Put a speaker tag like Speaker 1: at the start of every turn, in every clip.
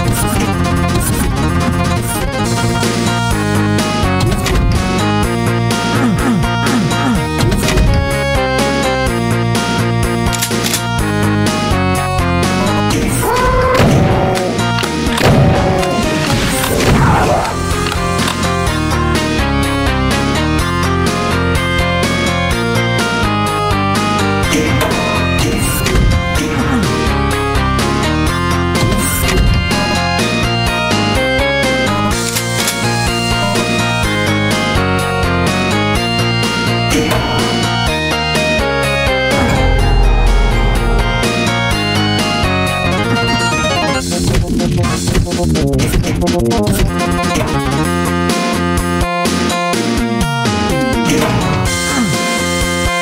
Speaker 1: Okay.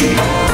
Speaker 1: Yeah.